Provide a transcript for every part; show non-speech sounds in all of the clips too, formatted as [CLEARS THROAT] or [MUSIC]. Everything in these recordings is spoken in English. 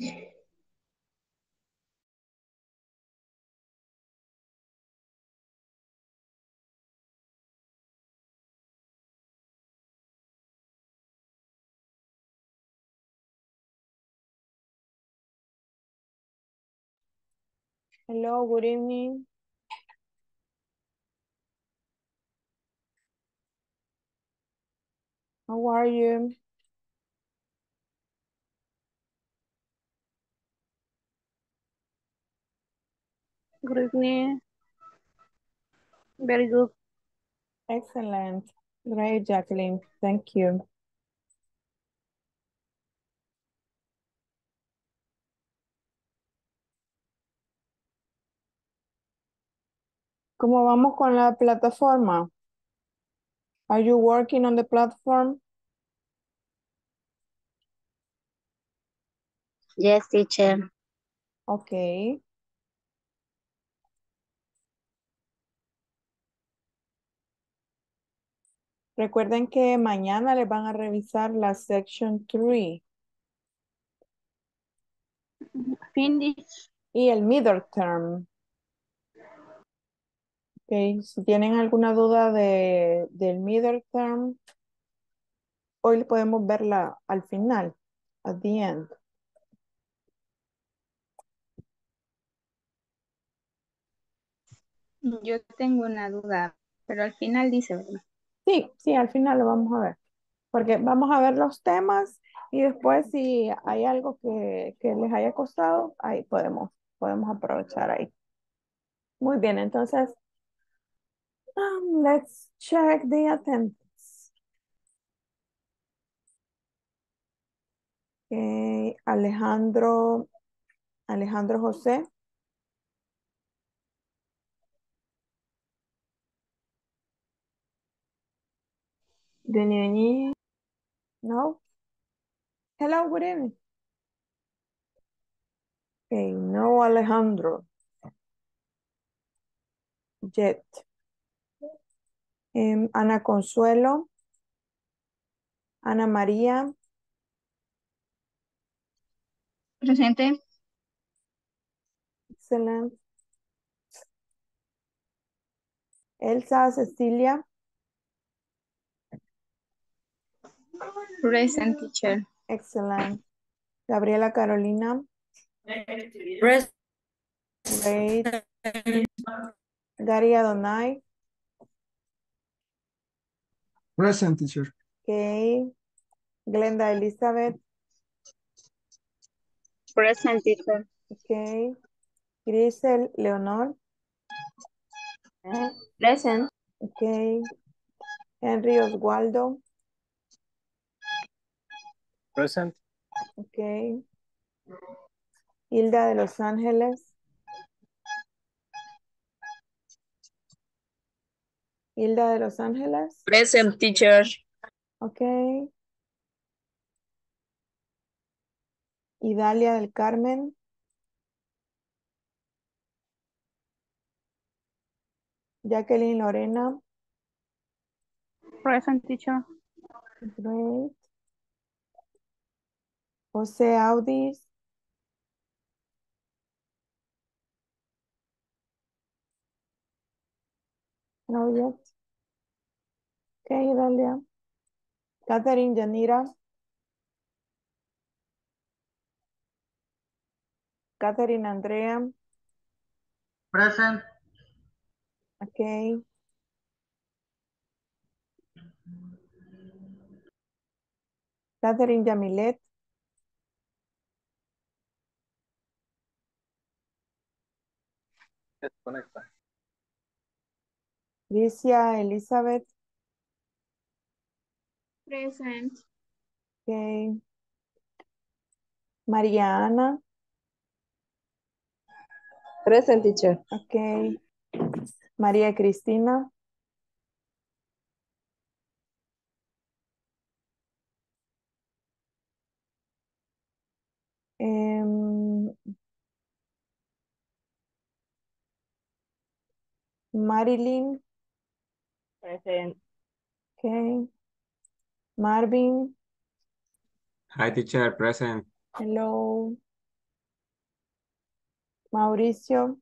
Hello, good evening. How are you? Good evening. Very good. Excellent. Great, Jacqueline. Thank you. ¿Cómo vamos con la plataforma? Are you working on the platform? Yes, teacher. Okay. Recuerden que mañana les van a revisar la section 3 Finish. y el middle term. Okay, si tienen alguna duda de, del middle term, hoy podemos verla al final, at the end. Yo tengo una duda, pero al final dice, ¿verdad? Sí, sí, al final lo vamos a ver. Porque vamos a ver los temas y después si hay algo que, que les haya costado, ahí podemos, podemos aprovechar ahí. Muy bien, entonces, um, let's check the attendance. Alejandro, Alejandro José. Deni, No. Hello, good evening. Okay, no Alejandro. Jet. Em, Ana Consuelo. Ana María. Presente. Excelente. Elsa Cecilia. Present teacher. Excellent. Gabriela Carolina. Present. Great. Gary Adonai. Present teacher. Okay. Glenda Elizabeth. Present, teacher. Okay. Grisel Leonor. Present. Okay. Henry Oswaldo. Present. Okay. Hilda de Los Ángeles. Hilda de Los Ángeles. Present, teacher. Okay. Idalia del Carmen. Jacqueline Lorena. Present teacher. Great. José Audis. No yet. Okay, Dalia. Catherine Yanira. Catherine Andrea. Present. Okay. Catherine Yamilet. Desconecta. Alicia Elizabeth. Present. Okay. María Ana. Present, teacher. Okay. María Cristina. Em, Marilyn. Present. Okay. Marvin. Hi, teacher, present. Hello. Mauricio,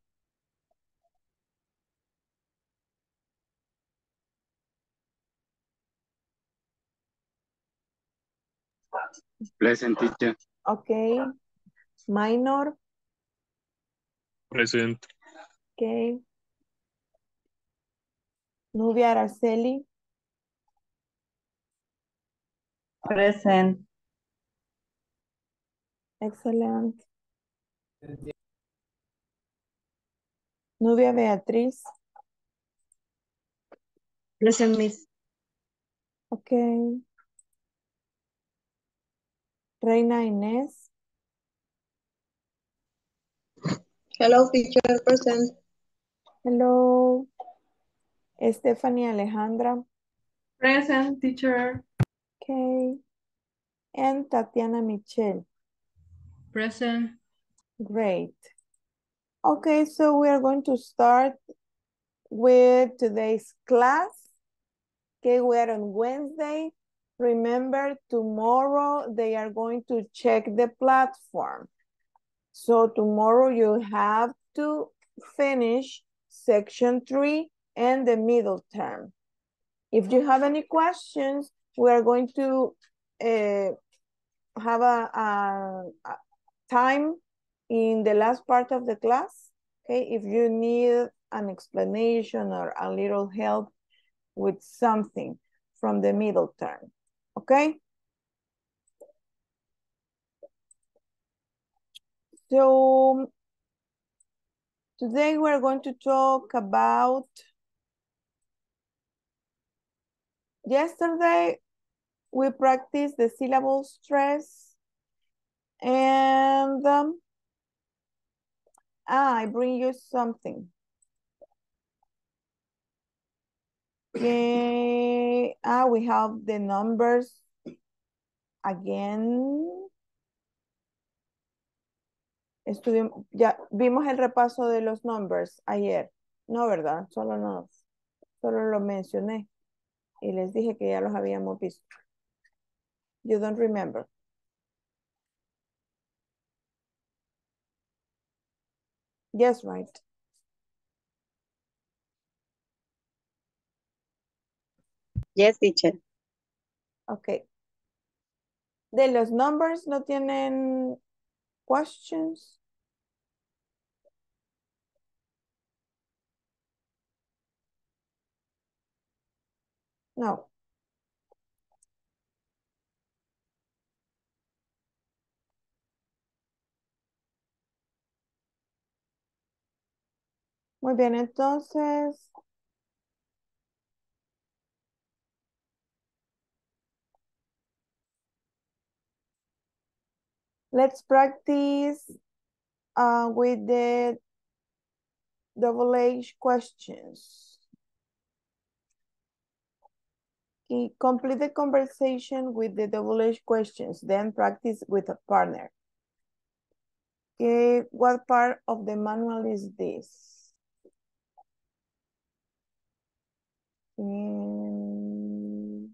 Present teacher. ok. Minor, Present. ok. Nubia Araceli, Present. excelente. Nubia Beatriz, Present, Miss. ok. Reina Inés, Hello, teacher. Present. hello. Stephanie Alejandra, Present, teacher. ok. And Tatiana Michelle. Present. Great. Okay, so we are going to start with today's class. Okay, we are on Wednesday. Remember, tomorrow they are going to check the platform. So tomorrow you have to finish section three and the middle term. If you have any questions, we are going to uh, have a, a, a time in the last part of the class. Okay, if you need an explanation or a little help with something from the middle term. Okay. So today we're going to talk about yesterday we practiced the syllable stress and um, ah, I bring you something. Okay, ah, we have the numbers again. Ya vimos el repaso de los numbers ayer. No, ¿verdad? Solo no, solo lo mencioné. Y les dije que ya los habíamos visto. You don't remember. Yes, right. Yes, teacher. Okay. De los numbers no tienen questions. No. Muy bien, entonces. Let's practice uh, with the double H questions. Okay, complete the conversation with the double H questions, then practice with a partner. Okay, what part of the manual is this? Mm.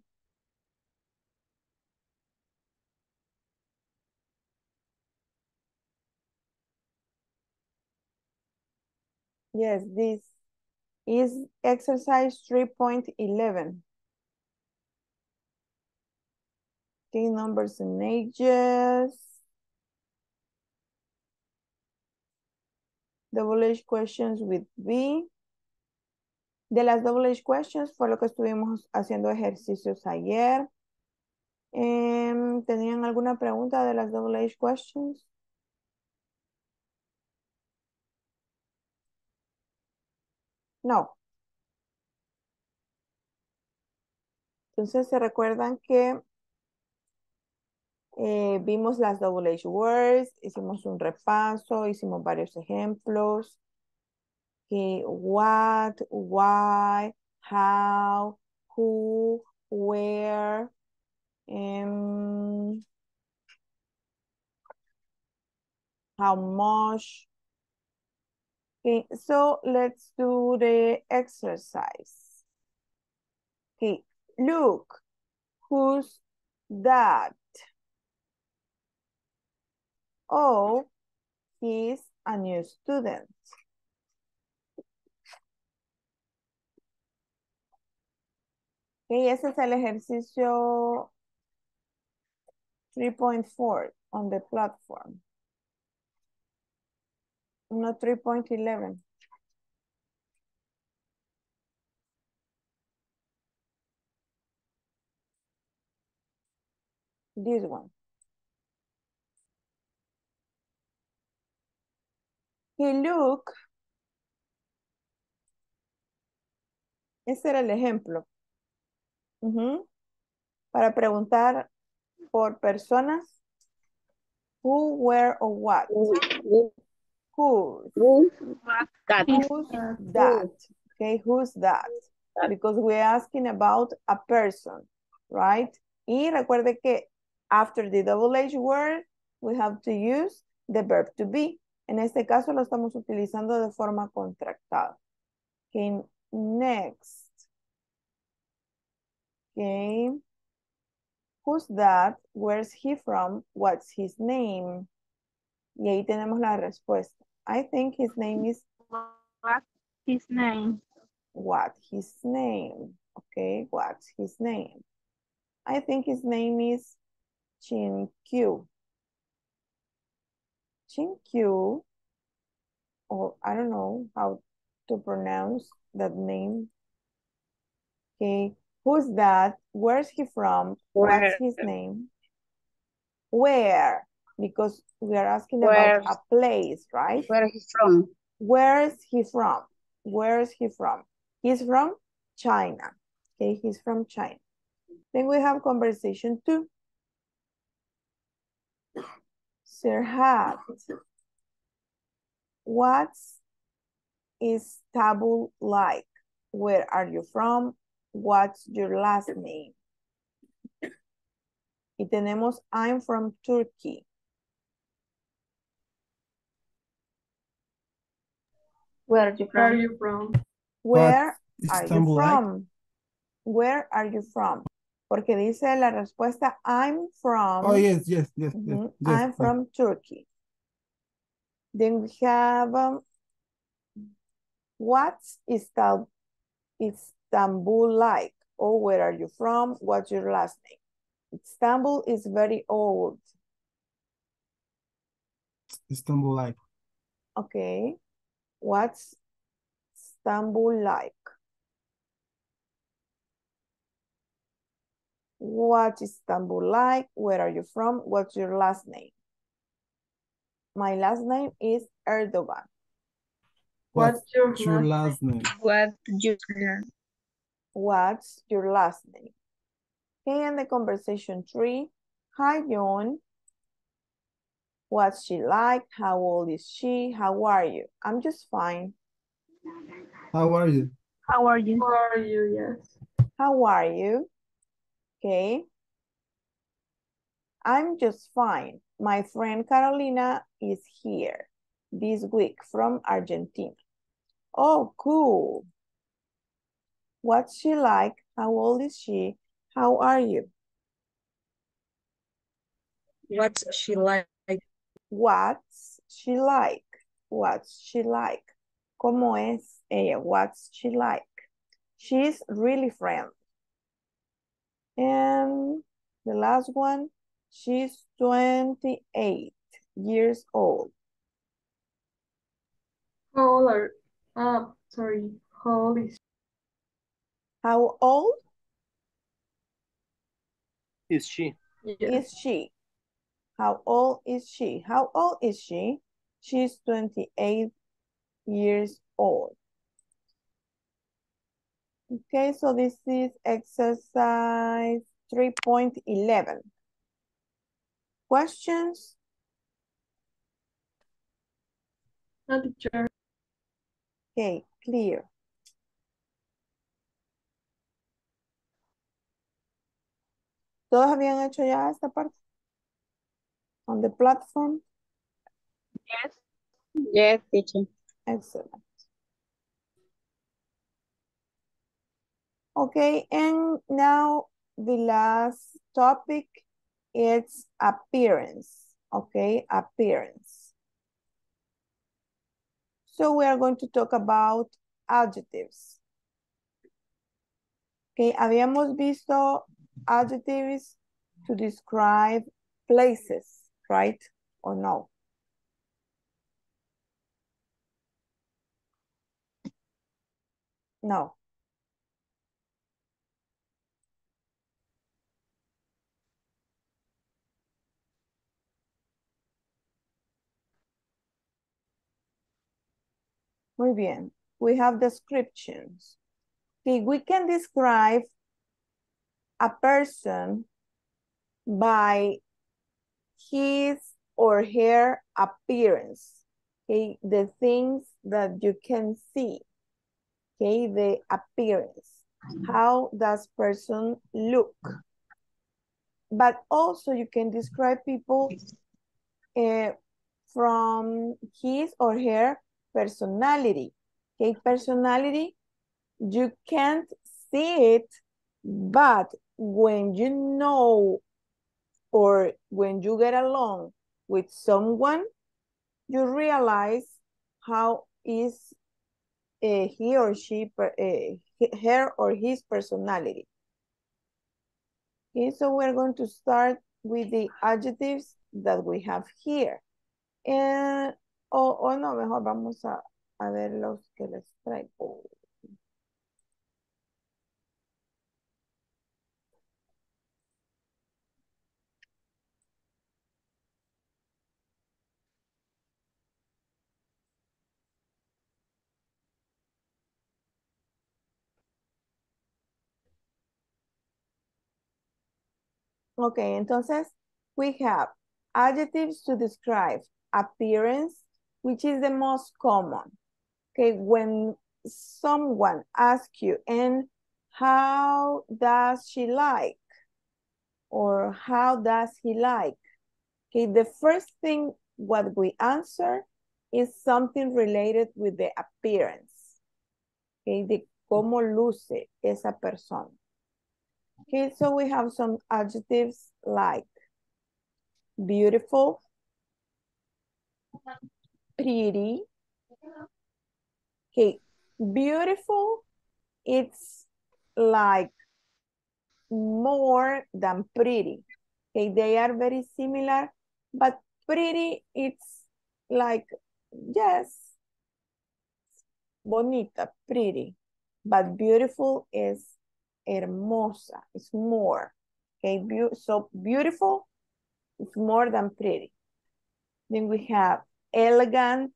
Yes, this is exercise 3.11. Okay, numbers and ages. Double H questions with B. De las double H questions fue lo que estuvimos haciendo ejercicios ayer. Em, ¿Tenían alguna pregunta de las double H questions? No. Entonces se recuerdan que eh, vimos las double H words, hicimos un repaso, hicimos varios ejemplos. Que what, why, how, who, where, em, how much. Okay, so let's do the exercise. Okay, look, who's that? Oh, he's a new student. Ok, ese es el ejercicio 3.4 on the platform. No 3.11. This one. He look. Ese era el ejemplo. Para preguntar por personas. Who, where, or what. Who, Who. who, that. Who's that? Okay, who's? That. Because we're asking about a person, right? Y recuerde que after the double H word, we have to use the verb to be. En este caso lo estamos utilizando de forma contractada. Okay, next. Okay. Who's that? Where's he from? What's his name? Y ahí tenemos la respuesta. I think his name is What's his name? what his name. Okay, what's his name? I think his name is Chinkyu. Chinkyu, or oh, I don't know how to pronounce that name. Okay, who's that? Where's he from? What's his name? Where? Because we are asking Where- about a place, right? Where he's from? Where is he from? Where is he from? He's from China. Okay, he's from China. Then we have conversation two. Sirhat. What's Istanbul like? Where are you from? What's your last name? Y tenemos I'm from Turkey. Where are you Where are from? you from? Where are you from? Where are you from? Porque dice la respuesta I'm from. Oh, yes, yes, yes, yes. Yes, I'm yes. from Turkey. Then we have um, what's Istal- Istanbul like? Or where are you from? What's your last name? Istanbul is very old. Istanbul like. Okay. What's Istanbul like? What is Istanbul like? Where are you from? What's your last name? My last name is Erdogan. What's What's your, your last last name? What you learn? What's your last name? Okay, and the conversation three. Hi, John. What's she like? How old is she? How are you? I'm just fine. How are you? How are you? How are you? Yes. How are you? Okay. I'm just fine. My friend Carolina is here this week from Argentina. Oh, cool. What's she like? How old is she? How are you? What's she like? What's she like? What's she like? ¿Cómo es ella? What's she like? She's really friendly. And the last one, she's 28 years old. How old are, uh, sorry, how old is How old Is she? is she? How old is she? How old is she? She's 28 years old. Okay, so this is exercise 3.11. Questions? No, teacher. Okay, clear. ¿Todos habían hecho ya esta parte? On the platform? Yes. Yes, teacher. Excellent. Okay, and now the last topic is appearance. Okay, appearance. So we are going to talk about adjectives. Okay, habíamos visto adjectives to describe places, right? Or no? No. Muy bien. We have descriptions. Okay, we can describe a person by his or her appearance. Okay, the things that you can see. Okay, the appearance. How does person look? But also you can describe people uh, from his or her personality. Okay, personality, you can't see it, but when you know or when you get along with someone, you realize how is uh, he or she, uh, her or his personality. Okay, so we're going to start with the adjectives that we have here. And, o, o no, mejor vamos a, a ver los que les traigo. Okay, entonces we have adjectives to describe appearance, which is the most common. Okay, when someone asks you, and how does she like? Or how does he like? Okay, the first thing what we answer is something related with the appearance. Okay, the cómo luce esa persona. Okay, so we have some adjectives like beautiful, pretty. Okay, beautiful, it's like more than pretty. Okay, they are very similar, but pretty, it's like, yes, bonita, pretty. But beautiful is hermosa, it's more. Okay, so beautiful is more than pretty. Then we have elegant,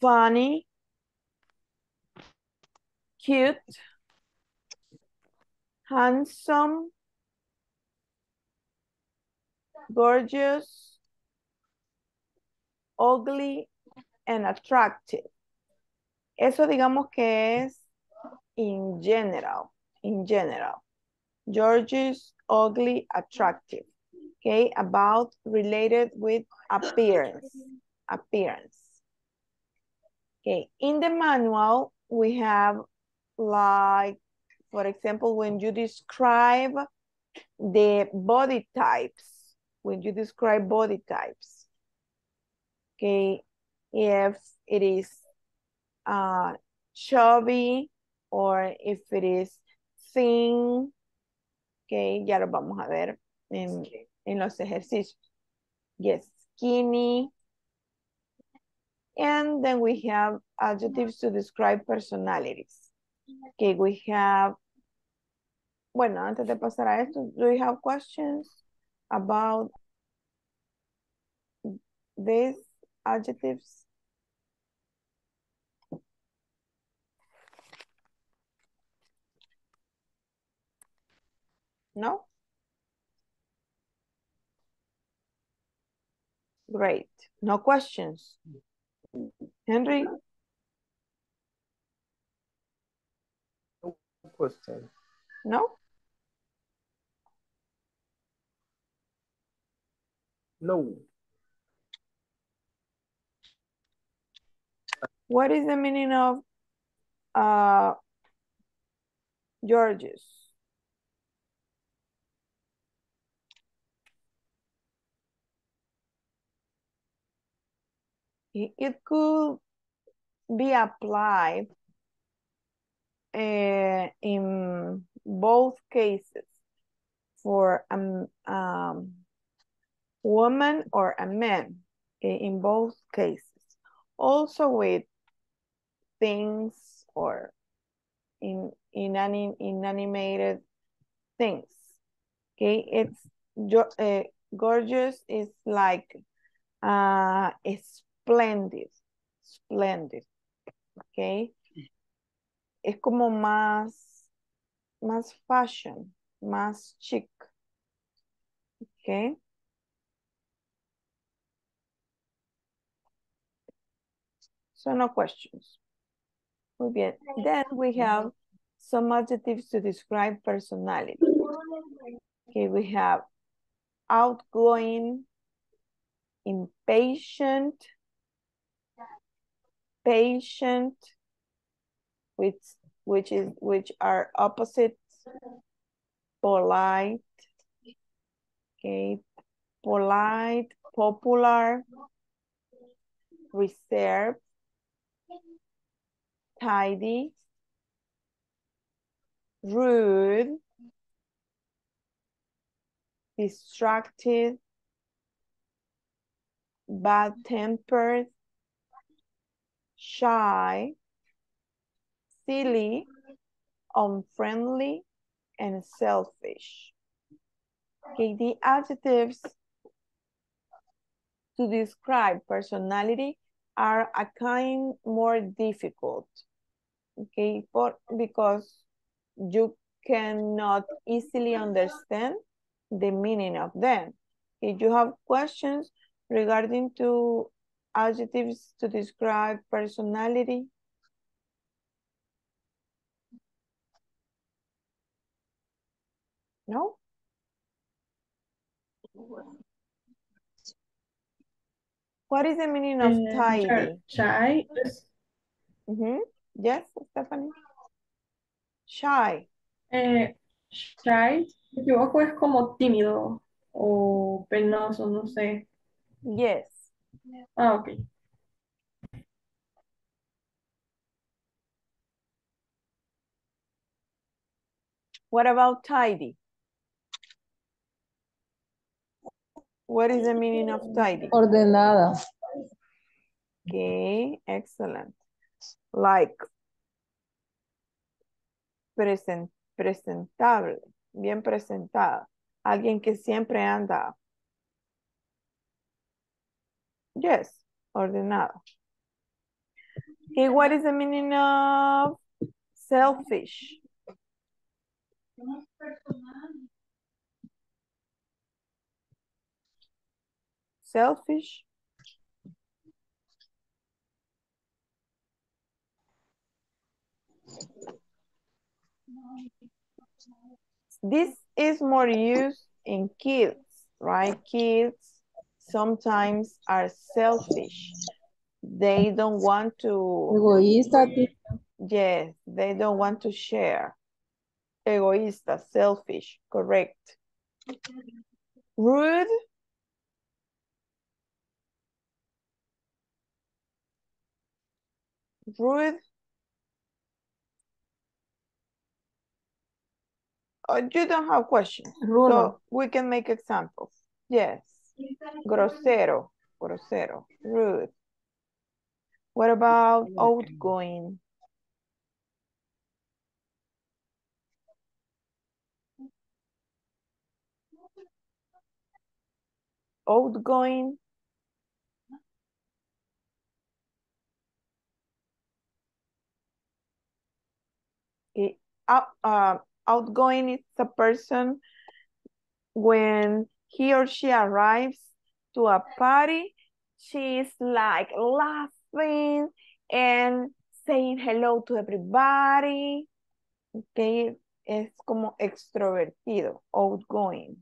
funny, cute, handsome, gorgeous, ugly, and attractive. Eso digamos que es in general, in general. Gorgeous, ugly, attractive. Okay, about related with appearance, appearance. Okay, in the manual, we have like, for example, when you describe the body types, when you describe body types, okay, if it is uh, chubby or if it is thin, okay, ya lo vamos a ver en, en los ejercicios. Yes, skinny. And then we have adjectives to describe personalities. Okay, we have, bueno, antes de pasar a esto, do you have questions about these adjectives? No? Great. No questions. Henry? No question. No? No. What is the meaning of uh, Georges? It could be applied uh, in both cases for a um, woman or a man in both cases. Also with things or in in inanim, inanimated things. Okay, it's uh, gorgeous is like uh, splendid, splendid. Okay, es como más, más fashion, más chic. Okay. So no questions. Muy bien. Then we have some adjectives to describe personality. Okay, we have outgoing, impatient, patient, which which is which are opposites, polite, okay, polite, popular, reserved, tidy, rude, distracted, bad-tempered, shy, silly, unfriendly, and selfish. Okay, the adjectives to describe personality are a kind more difficult. Okay, for, because you cannot easily understand the meaning of them. If you have questions regarding to adjectives to describe personality, no? What is the meaning of tidy? Shy es Mhm. Yes, Stephanie? Shy. eh, shy, me equivoco, es como tímido o penoso, no sé. Yes. Ah, ok. What about tidy? What is the meaning of tidy? Ordenada. Okay, excellent. Like present, presentable, bien presentada. Alguien que siempre anda. Yes, ordenado. Okay, what is the meaning of selfish? Selfish. This is more used in kids, right? Kids sometimes are selfish. They don't want to, Egoísta. yes, they don't want to share. Egoísta, selfish, correct. Rude. Rude. Oh, you don't have questions. Rudo. So we can make examples. Yes. Grosero, grosero, rude. What about outgoing? Outgoing. Out, uh, outgoing is a person when he or she arrives to a party, she's like laughing and saying hello to everybody. Okay, es como extrovertido, outgoing.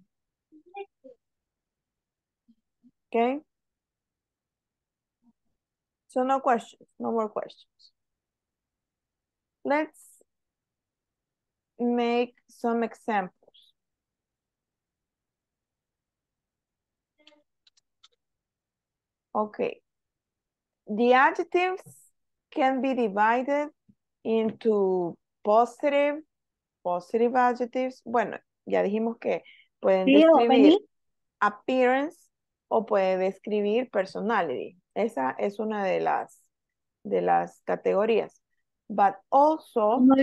Okay. So no questions, no more questions. Let's make some examples. Okay. the adjectives can be divided into positive, positive adjectives. Bueno, ya dijimos que pueden describir appearance o puede describir personality. Esa es una de las, de las categorías. But also, No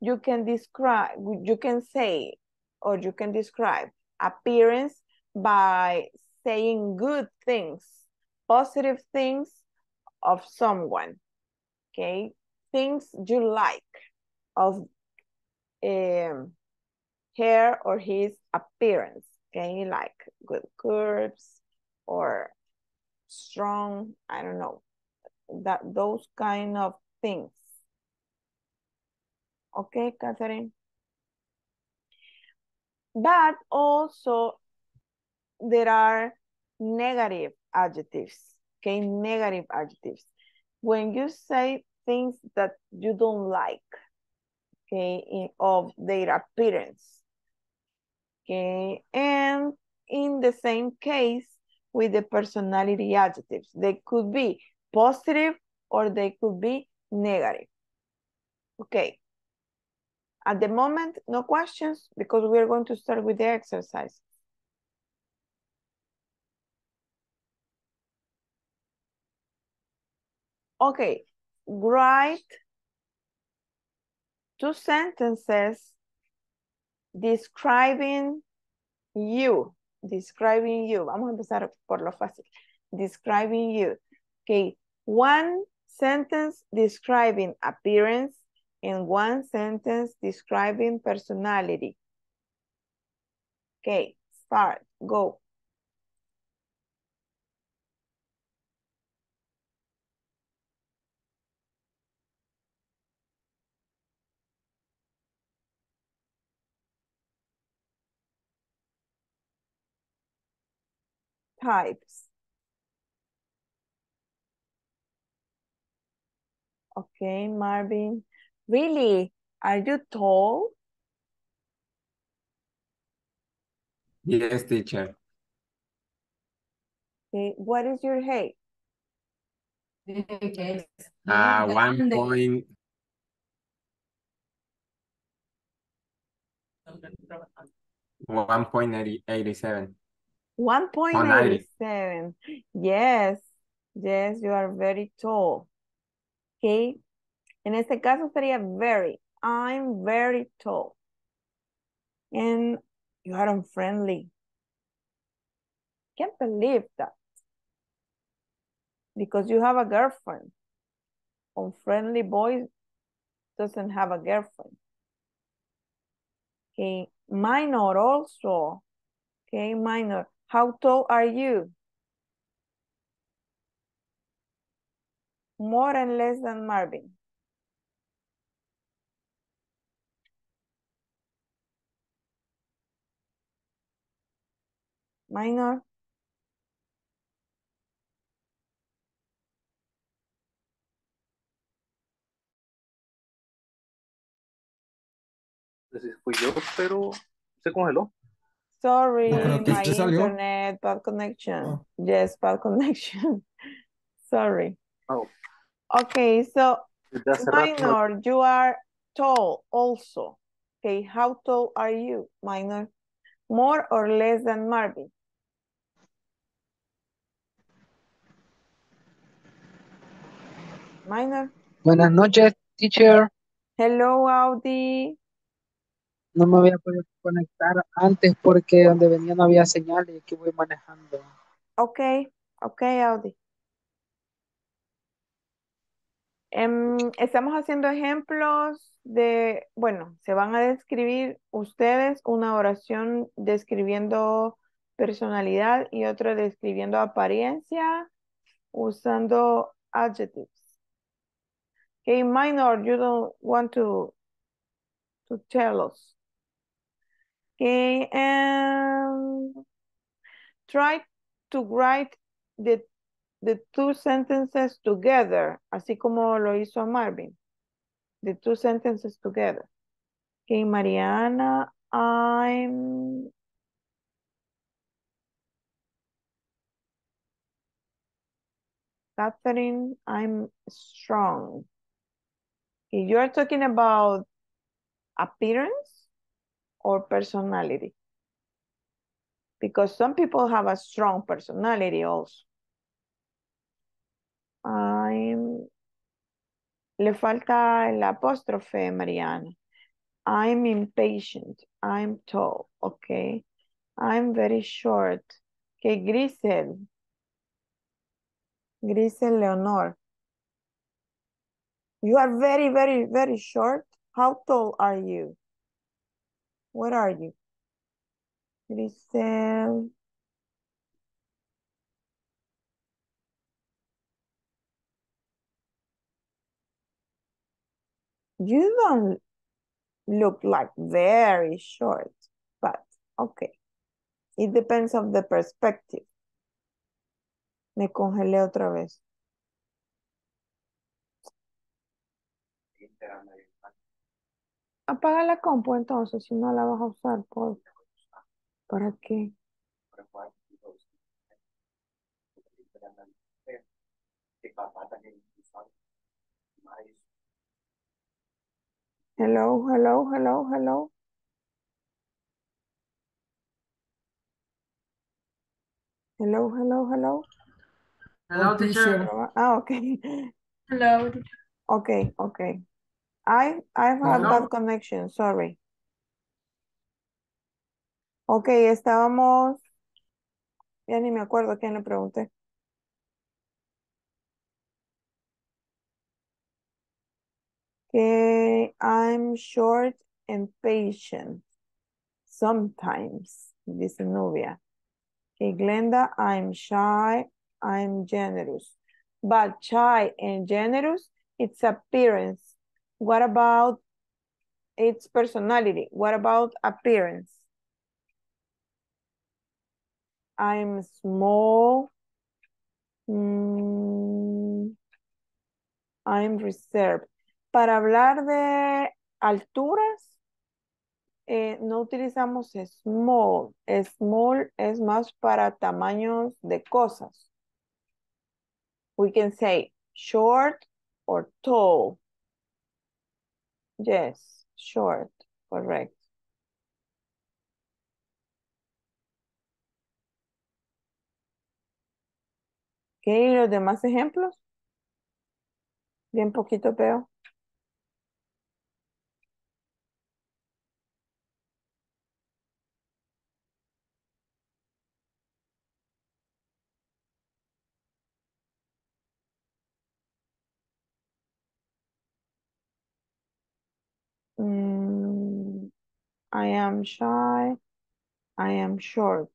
you can describe, you can say, or you can describe appearance by saying good things, positive things of someone, okay? Things you like of um, her or his appearance, okay? Like good curves or strong, I don't know, that those kind of things. Okay, Catherine? But also there are negative adjectives, okay? Negative adjectives. When you say things that you don't like, okay, in, of their appearance, okay? And in the same case with the personality adjectives, they could be positive or they could be negative. Okay. At the moment, no questions because we're going to start with the exercise. Okay, write two sentences describing you, describing you. Vamos a empezar por lo fácil. Describing you. Okay, one sentence describing appearance and one sentence describing personality. Okay, start, go. Types. Okay, Marvin. Really? Are you tall? Yes, teacher. Okay, what is your height? Uh, one point, one point eighty, eighty-seven. 1.87. Yes, yes, you are very tall. Okay. En este caso sería very. I'm very tall. And you are unfriendly. Can't believe that. Because you have a girlfriend. Unfriendly boy doesn't have a girlfriend. Okay, minor also. Okay, minor. How tall are you? More and less than Marvin. Minor. Fui yo, pero se congeló. Sorry, No, my salió. internet, bad connection. Oh. Yes, bad connection. [LAUGHS] Sorry. Oh. Okay, so Desde rato minor, you are tall also. Okay, how tall are you, minor? More or less than Marvin? Minor. Buenas noches, teacher. Hello, Audi. No me había podido conectar antes porque donde venía no había señal y aquí voy manejando. Okay, okay, Audi. Em, estamos haciendo ejemplos de, bueno, se van a describir ustedes una oración describiendo personalidad y otra describiendo apariencia usando adjectives. Okay, minor, you don't want to to tell us. Okay, and try to write the the two sentences together, así como lo hizo Marvin. The two sentences together. Okay, Mariana, I'm Catherine, I'm strong. If you are talking about appearance or personality. Because some people have a strong personality also. I'm... Le falta el apóstrofe, Mariana. I'm impatient. I'm tall. Okay. I'm very short. Okay, Grisel. Grisel Leonor. You are very, very, very short. How tall are you? What are you? Grisel. You don't look like very short, but okay. It depends on the perspective. Me congelé otra vez. Apaga la compu entonces, si no la vas a usar, por... ¿Para qué? Hello, hello, hello, hello. Hello, hello, hello. Hello, teacher. Ah, okay. Hello. Okay, okay. I I have Hello. bad connection, sorry. Okay, estábamos. Ya ni me acuerdo a quién le pregunté. Okay, I'm short and patient. Sometimes, dice Nubia. Okay, Glenda, I'm shy, I'm generous. But shy and generous, it's appearance. What about its personality? What about appearance? I'm small. Mm, I'm reserved. Para hablar de alturas, eh, no utilizamos small. Small es más para tamaños de cosas. We can say short or tall. Yes, short, correct. ¿Qué? ¿Los demás ejemplos? Bien poquito veo. I am shy. I am short.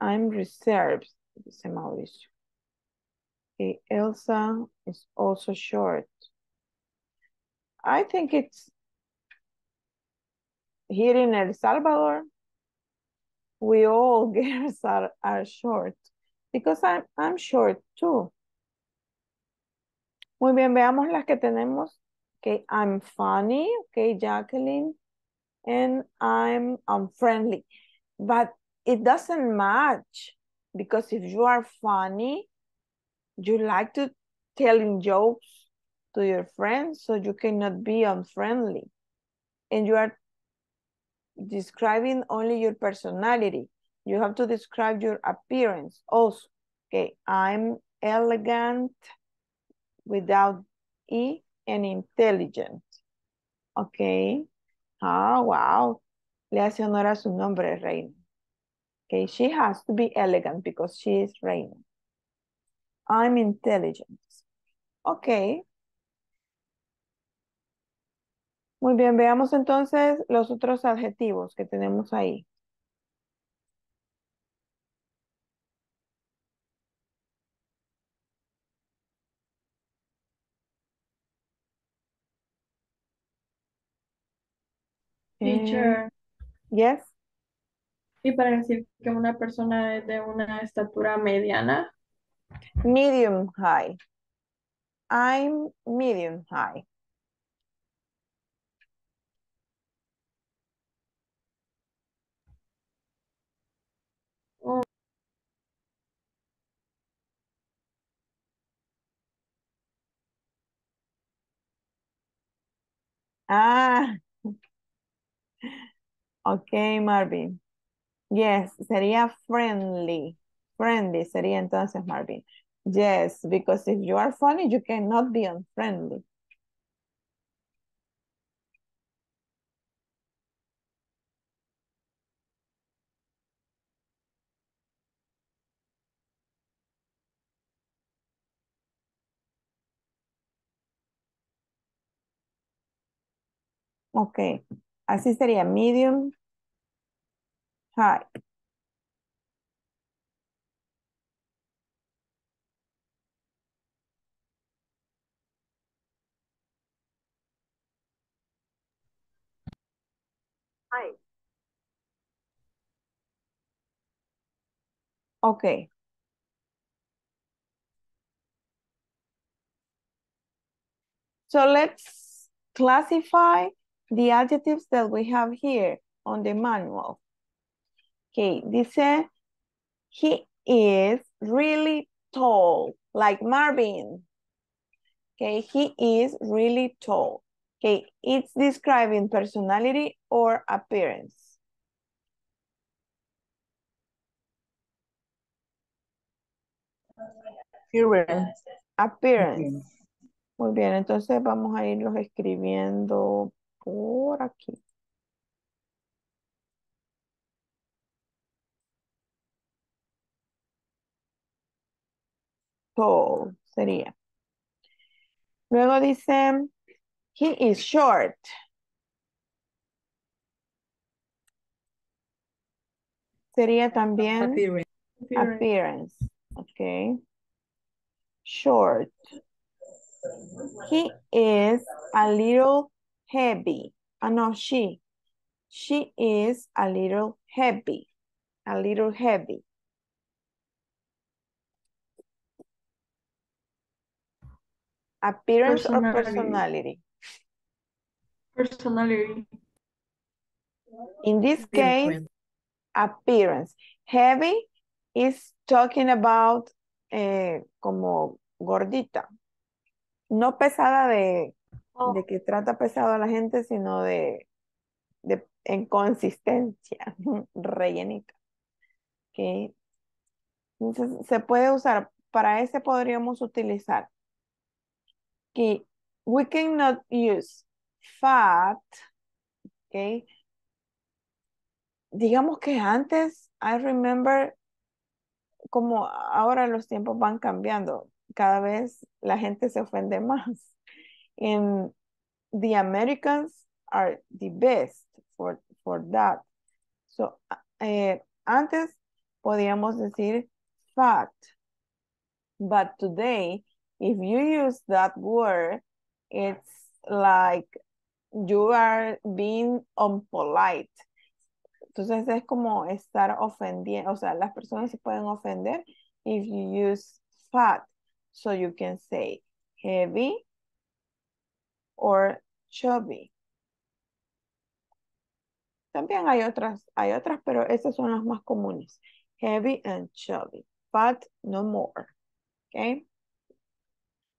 I'm reserved, dice Mauricio. Okay, Elsa is also short. I think it's here in El Salvador, we all [LAUGHS] girls are, are short because I'm, I'm short too. Muy bien, veamos las que tenemos. Okay, I'm funny. Okay, Jacqueline. And I'm um, unfriendly. But it doesn't match because if you are funny, you like to telling jokes to your friends, so you cannot be unfriendly. And you are describing only your personality. You have to describe your appearance also. Okay, I'm elegant without E and intelligent. Okay. Ah, wow. Le hace honor a su nombre, Reina. Okay, she has to be elegant because she is Reina. I'm intelligent. Okay. Muy bien, veamos entonces los otros adjetivos que tenemos ahí. Teacher. Eh, yes. Y para decir que una persona es de una estatura mediana. Medium high. I'm medium high. Ah, Ok, Marvin. Yes, sería friendly. Friendly sería entonces, Marvin. Yes, because if you are funny, you cannot be unfriendly. Ok, así sería medium, high. High. Okay. So let's classify the adjectives that we have here on the manual. Okay, dice, he is really tall, like Marvin. Okay, he is really tall. Okay, it's describing personality or appearance. Appearance. Appearance. Muy bien, entonces vamos a irlos escribiendo por aquí. Tall sería. Luego dice, he is short. Sería también Appearance. appearance. Okay. Short. He is a little heavy. Ah, no, she. She is a little heavy. A little heavy. Appearance or Personality. personality? Personality. In this case, appearance. Heavy is talking about eh, como gordita. No pesada de, de que trata pesado a la gente, sino de, de en consistencia, [LAUGHS] rellenita. Ok. Entonces, se puede usar, para ese podríamos utilizar que we cannot use fat, ok. Digamos que antes, I remember, como ahora los tiempos van cambiando, cada vez la gente se ofende [LAUGHS] más. And the Americans are the best for, for that. So, eh, antes podíamos decir fat, but today, if you use that word, it's like you are being unpolite. Entonces es como estar ofendiendo, o sea, las personas se pueden ofender if you use fat. So you can say heavy or chubby. También hay otras, hay otras, pero esas son las más comunes. Heavy and chubby. Fat, no more. ¿Ok?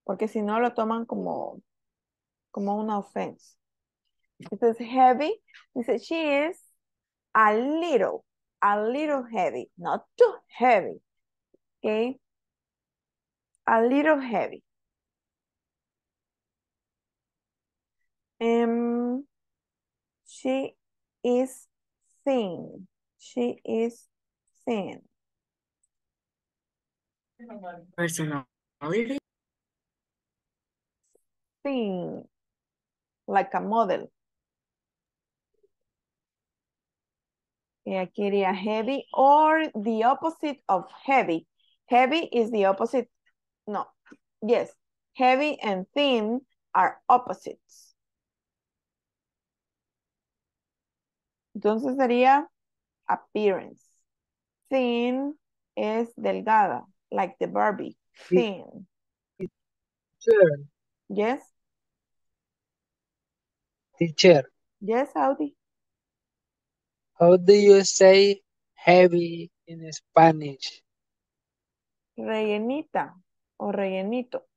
Porque si no lo toman como, como una offense. Entonces, heavy, dice, she is a little, a little heavy, not too heavy. Okay? A little heavy. Um, she is thin. She is thin. Personality. Thin. Like a model. Y aquí iría heavy or the opposite of heavy. Heavy is the opposite. No. Yes. Heavy and thin are opposites. Entonces sería appearance. Thin es delgada, like the Barbie. Thin. Teacher, Yes. teacher, Yes, Audi. how do you say heavy in Spanish? Rellenita o rellenito.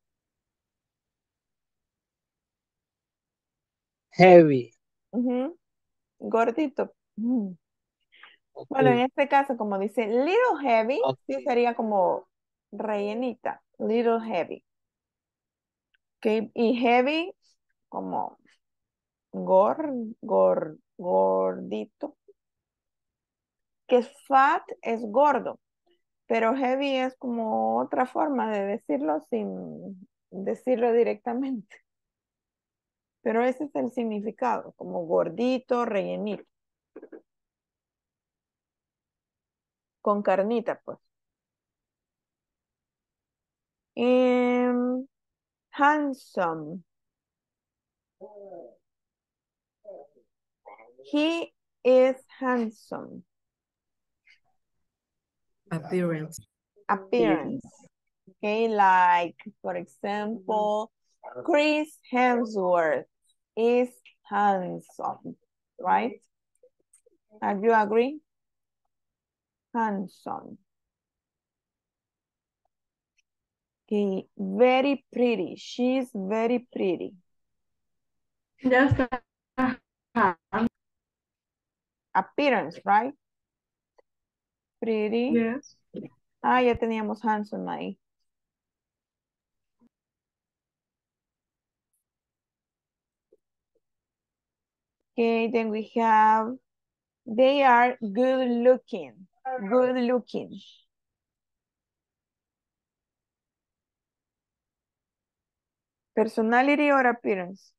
Heavy. Ujú. Gordito. Mm. Bueno, en este caso, como dice little heavy, sí sería como rellenita. Little heavy. Y heavy, como gor, gor, gordito. Que fat es gordo, pero heavy es como otra forma de decirlo sin decirlo directamente. Pero ese es el significado, como gordito, rellenito. Con carnita, pues. Em, handsome. He is handsome. Appearance. Appearance. Okay, like, for example, Chris Hemsworth is handsome, right? Have you agree? Handsome. Okay, very pretty. She's very pretty. Está. Appearance, right? Pretty. Yes. Ah, ya teníamos handsome ahí. Okay, then we have, they are good looking, good looking. Personality or appearance?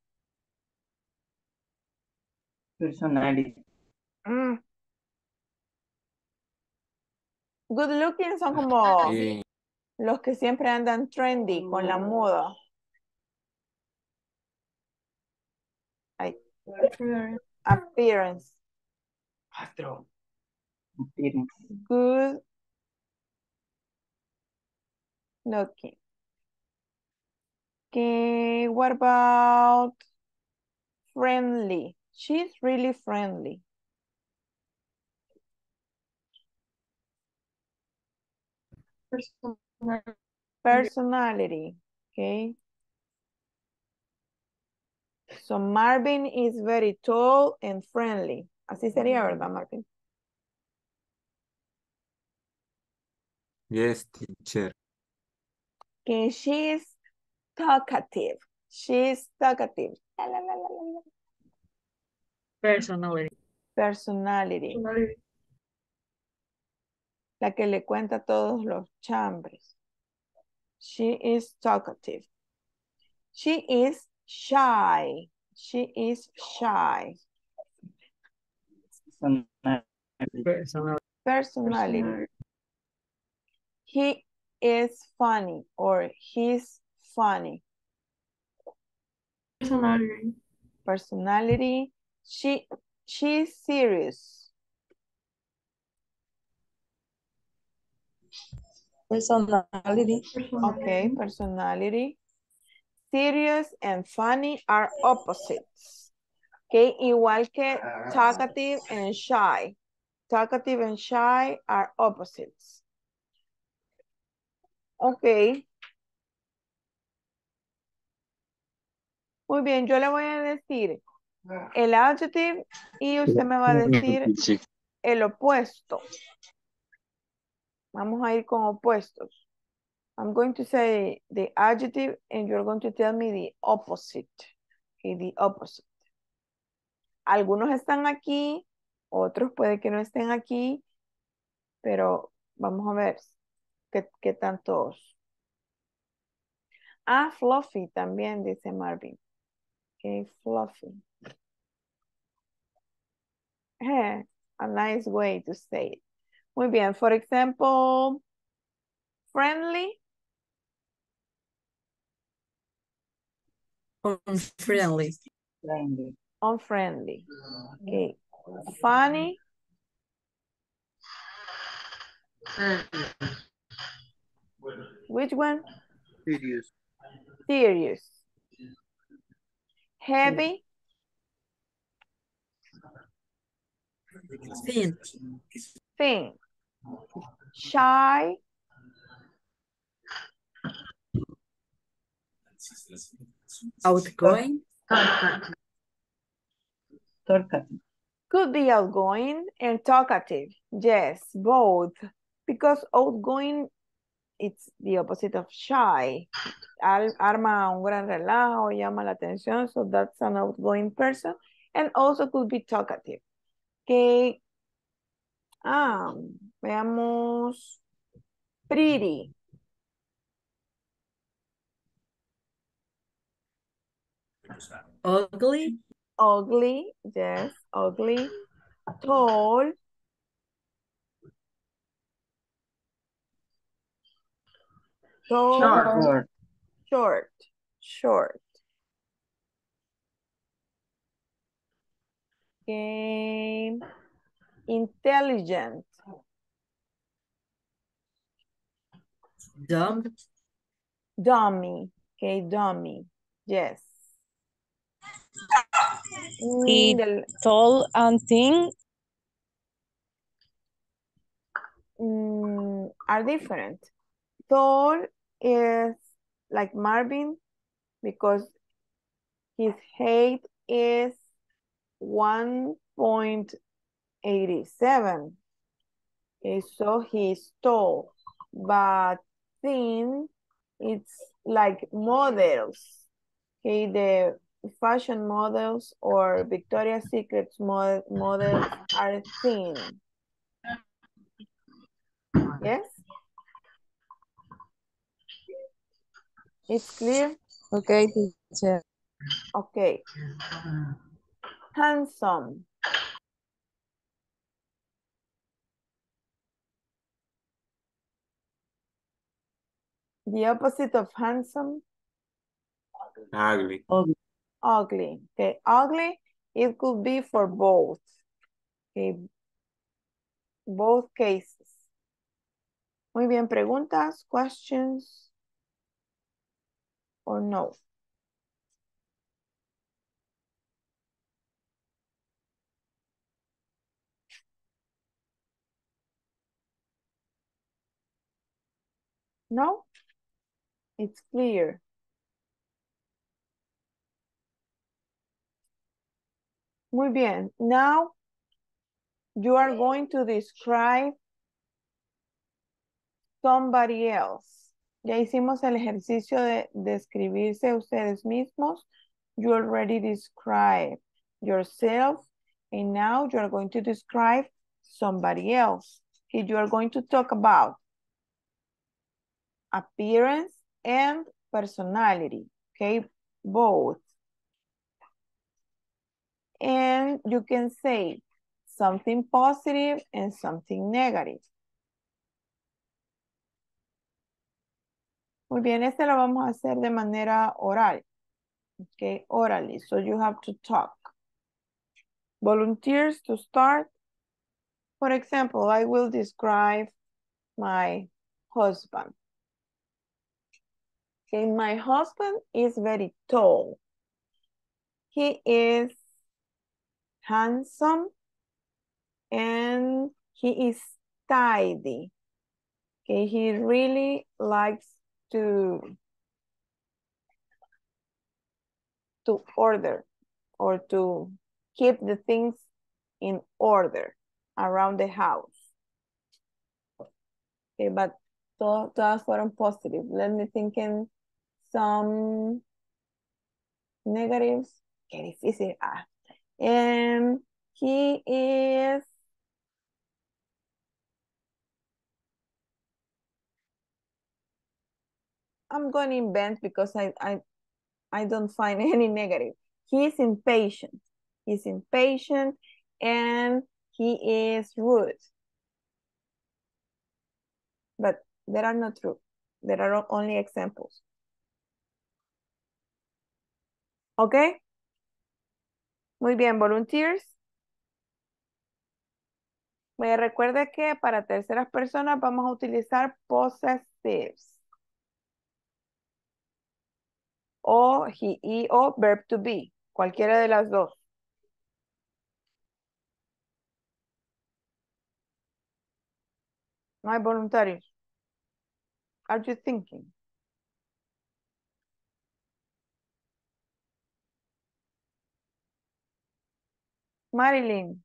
Personality. Mm. Good looking son como Sí. los que siempre andan trendy con la moda. Ay, appearance, Appearance. good looking. Okay, what about friendly? She's really friendly. Personality. Personality, okay. So Marvin is very tall and friendly. Así sería, ¿verdad, Marvin? Yes, teacher. Okay, she's talkative. She's talkative. La, la, la, la, la, la. Personality. Personality. Personality. La que le cuenta todos los chambres. She is talkative. She is shy. She is shy. Personality. He is funny or he's funny. Personality. Personality. She she's serious. Personality. Okay, personality. Serious and funny are opposites. Okay, igual que talkative and shy. Talkative and shy are opposites. Ok. Muy bien, yo le voy a decir el adjective y usted me va a decir el opuesto. Vamos a ir con opuestos. I'm going to say the adjective and you're going to tell me the opposite. Okay, the opposite. Algunos están aquí, otros puede que no estén aquí, pero vamos a ver qué, qué tantos. Ah, fluffy también, dice Marvin. Okay, fluffy. Eh, a nice way to say it. Muy bien, for example, friendly. Unfriendly. Friendly. unfriendly. Mm. Okay. Funny. Which one? Serious. Serious. Heavy. Thin. Thin. Shy. Outgoing. talkative. Could be outgoing and talkative. Yes, both. Because outgoing, it's the opposite of shy. Al- arma un gran relajo, llama la atención, so that's an outgoing person. And also could be talkative. Okay. Ah, veamos. Pretty. Ugly. Ugly, yes, ugly. Tall. Tall. Short. Short. Short. Okay. Intelligent. Dumb. Dummy. Okay, dummy. Yes. Y Mm, del- tall and thin mm, are different. Tall is like Marvin because his height is 1.87. Okay, so he's tall, but thin, it's like models. Okay, the fashion models or Victoria's Secret mo- models are thin. Yes? It's clear? Okay, teacher. Okay. Handsome. The opposite of handsome, Ugly. ugly. Okay, ugly, it could be for both. Okay, both cases. Muy bien, preguntas, questions, or no? No? It's clear. Muy bien. Now you are going to describe somebody else. Ya hicimos el ejercicio de describirse ustedes mismos. You already described yourself and now you are going to describe somebody else. Okay, you are going to talk about appearance and personality. Okay, both. And you can say something positive and something negative. Muy bien, este lo vamos a hacer de manera oral. Okay, orally. So you have to talk. Volunteers to start. For example, I will describe my husband. Okay, my husband is very tall. He is handsome and he is tidy. Okay, he really likes to to order or to keep the things in order around the house. Okay, but to, todas fueron positive. Let me think in some negatives. Qué difícil. Ah. And he is I'm going to invent because I, I, I don't find [LAUGHS] any negative. He's impatient. He's impatient and he is rude. But there are not true. There are only examples. Okay? Muy bien, volunteers. Me recuerde que para terceras personas vamos a utilizar possessives. o he, he, o verb to be. Cualquiera de las dos. No hay voluntarios. Are you thinking? Marilyn.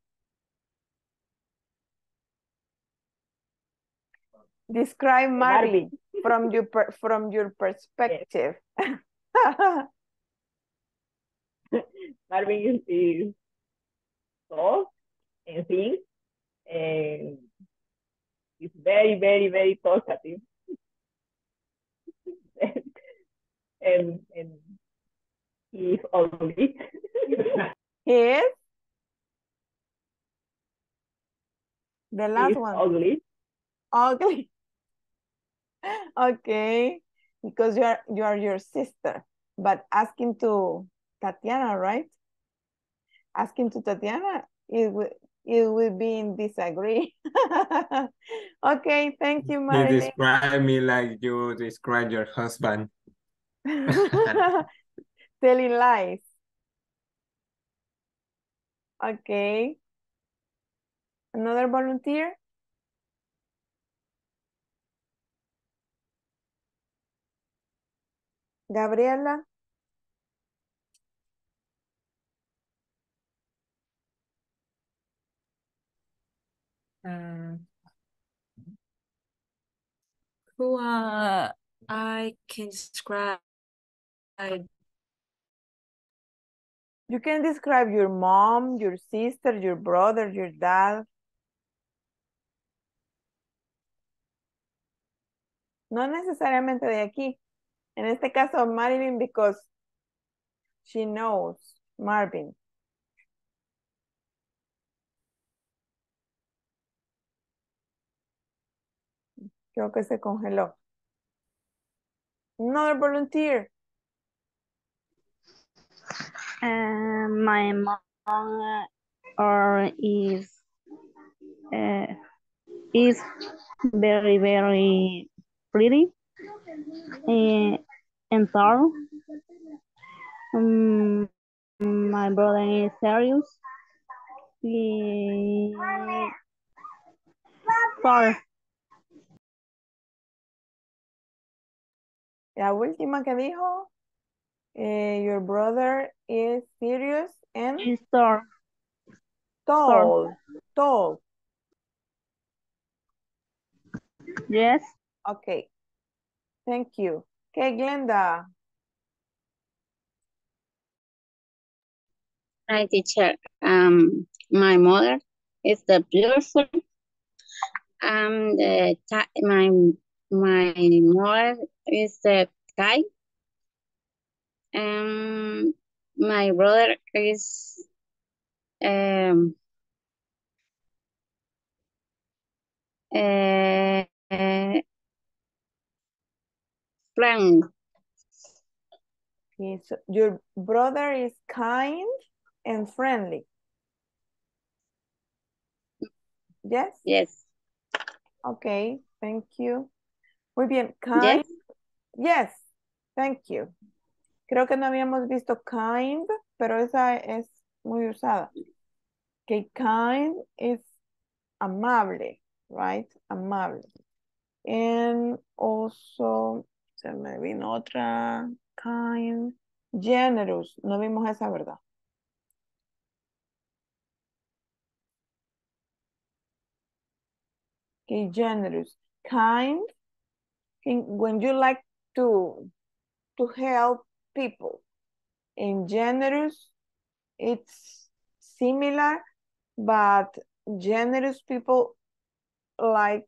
Describe Marvin from your per- [LAUGHS] from your perspective. [LAUGHS] Marvin is, is tall and thin and he's very, very, very talkative. [LAUGHS] and, and he's ugly. He is? The last He's one. ugly. Ugly. [LAUGHS] Okay. Because you are you are your sister. But asking to Tatiana, right? Asking to Tatiana, it will it will be in disagree. [LAUGHS] okay, thank you, You describe me like you describe your husband. [LAUGHS] Telling lies. Okay. Another volunteer? Gabriela? Uh, who uh, I can describe You can describe your mom, your sister, your brother, your dad. No necesariamente de aquí. En este caso, Marilyn, because she knows Marvin. Creo que se congeló. Another volunteer. Uh, my mom or is uh, is very very pretty uh, and tall. Um, my brother is serious. He. La última que dijo, eh, your brother is serious and He's tall. tall. Tall. Yes. Okay. Thank you. Okay, Glenda. Hi, teacher. Um, my mother is the beautiful. Um, the my my mother is the guy. Um, my brother is um uh, uh, friend. Okay, so your brother is kind and friendly. Yes? Yes. Okay, thank you. Muy bien, kind. Yes, thank you. Creo que no habíamos visto kind, pero esa es muy usada. Que kind is amable, right? Amable. And also, se me vino otra, kind, generous. No vimos esa, ¿verdad? Okay, generous. Kind, when you like to, to help people. And generous, it's similar, but generous people likes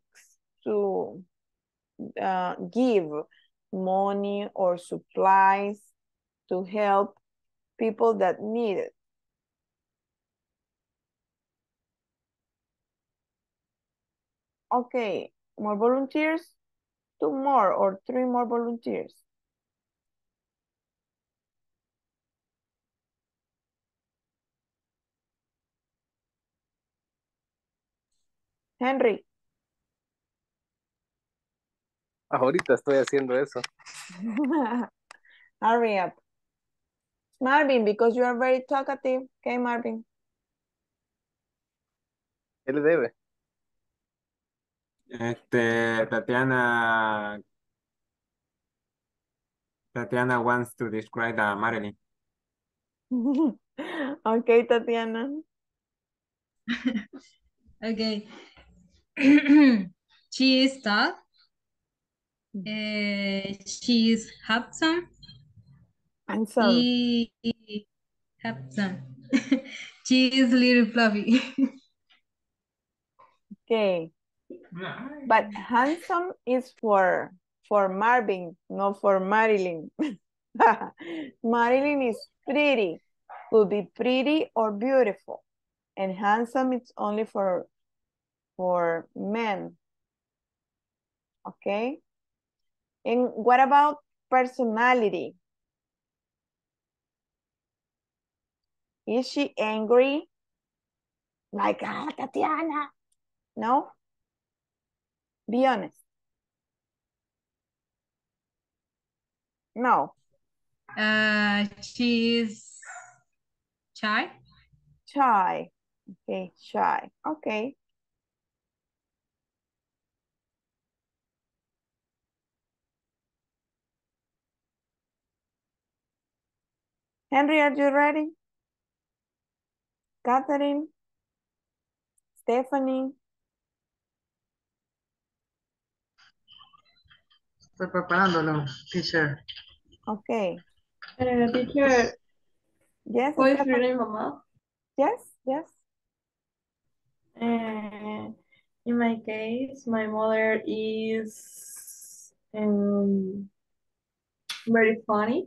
to uh, give money or supplies to help people that need it. Okay, more volunteers? Two more or three more volunteers? Henry. Ahorita estoy haciendo eso. [LAUGHS] Hurry up. Marvin, because you are very talkative. Okay, Marvin. ¿Qué le debe? Este, Tatiana. Tatiana wants to describe uh, Marilyn. [LAUGHS] okay, Tatiana. [LAUGHS] okay. [CLEARS THROAT] she is tall. Uh, she is handsome. Handsome. He handsome. she is little fluffy. [LAUGHS] Okay. But handsome is for for Marvin, not for Marilyn. [LAUGHS] Marilyn is pretty. Could be pretty or beautiful. And handsome it's only for for men. Okay. And what about personality? Is she angry? Like, ah, Tatiana. No? Be honest. No. Uh, she is shy. Shy. Okay, shy. Okay. Henry, are you ready? Catherine? Stephanie? Estoy preparándolo, teacher. Okay. Uh, teacher, Yes, who is your name, Mama? Yes, yes. Uh, in my case, my mother is um, very funny.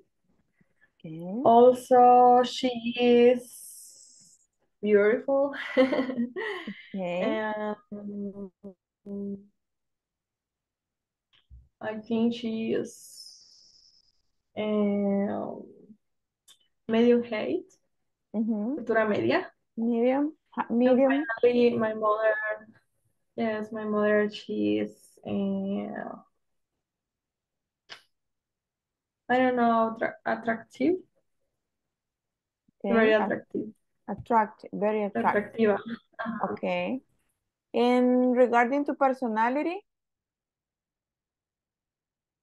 Okay. Also, she is beautiful. [LAUGHS] Okay. And I think she is um, medium height, Mhm. altura media. Medium. ha- And Medium. finally, my mother, yes, my mother, she is, uh, I don't know, attra- attractive, very attractive, Attractive. Very attractive. Okay. And regarding to personality,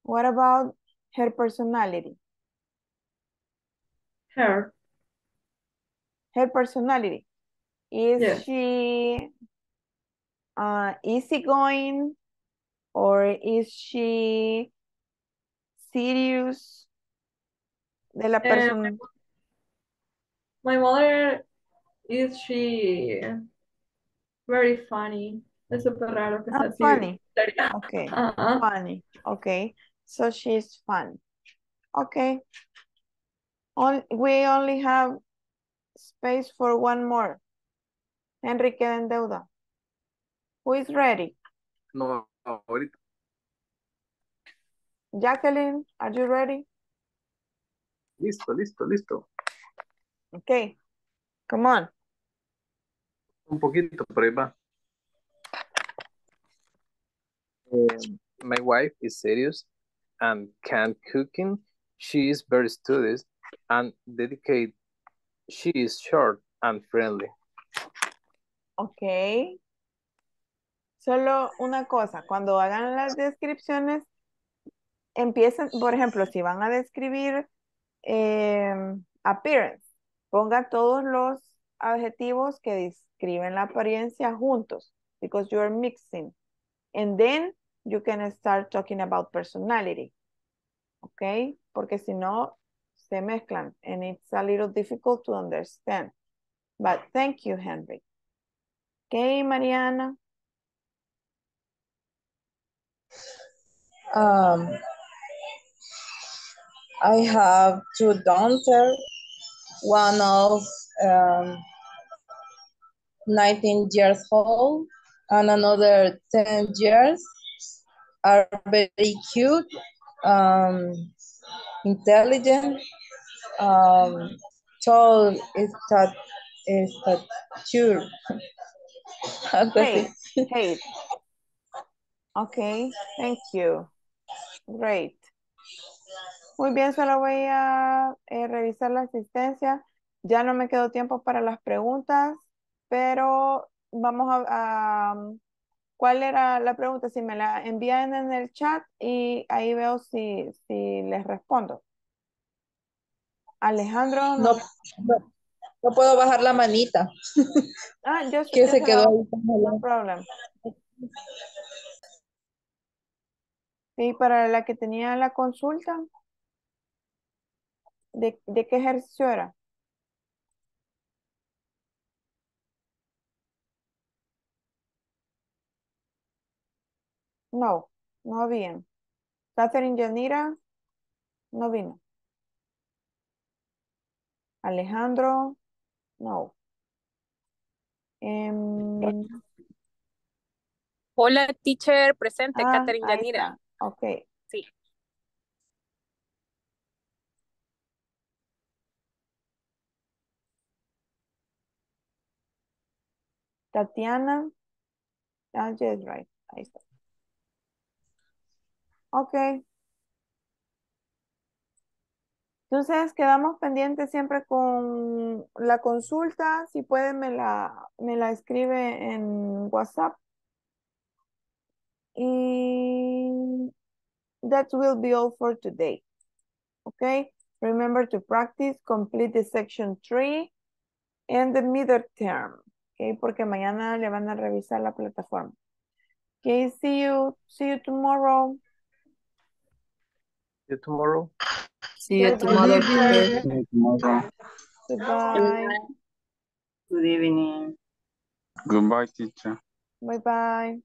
what about her personality? Her, Her personality. Is Yes. she uh, easygoing or is she serious? De la Eh, persona. my mother, is she very funny? Es súper raro que sea Ah, así. funny. seria. [LAUGHS] Okay. Ajá. Funny. Okay. So she's fun. Okay. On, we only have space for one more. Henry queda en deuda. Who is ready? No, ahorita. Jacqueline, are you ready? Listo, listo, listo. Okay. Come on. Un poquito, pero ahí va. Um, my wife is serious and can cooking. She is very studious and dedicated. She is short and friendly. Ok. Solo una cosa, cuando hagan las descripciones, empiecen, por ejemplo, si van a describir em, appearance, ponga todos los adjetivos que describen la apariencia juntos, because you're mixing. And then you can start talking about personality. Ok, porque si no, se mezclan and it's a little difficult to understand. But thank you, Henry. Okay, Mariana. Um, I have two daughters, one of um, 19 years old and another 10 years. Are very cute, um, intelligent, um, tall, is that is that sure. [LAUGHS] Hate, hate. Okay, thank you. Great. Muy bien, solo voy a eh, revisar la asistencia. Ya no me quedó tiempo para las preguntas, pero vamos a, a- ¿Cuál era la pregunta? Si me la envían en el chat y ahí veo si, si les respondo. Alejandro, No, no- puedo bajar la manita. [LAUGHS] Ah, yo que se quedó ahí. No problem. Sí, para la que tenía la consulta. ¿De, de qué ejercicio era? No, no habían. Catherine Yanira, no vino. Alejandro, no. Em, Hola, teacher, presente, ah, Catherine Yanira. está. Ok. Sí. Tatiana. Ah, yes, right. Ahí está. Ok. Entonces quedamos pendientes siempre con la consulta. Si pueden, me la, me la escribe en WhatsApp. Y that will be all for today. Okay. Remember to practice, complete the section three and the middle term. Okay, porque mañana le van a revisar la plataforma. Okay, see you, see you tomorrow. See you tomorrow. See you tomorrow. Goodbye. teacher. tomorrow. Goodbye. Good evening. Goodbye, teacher. Bye bye.